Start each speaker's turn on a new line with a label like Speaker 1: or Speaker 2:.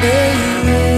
Speaker 1: baby.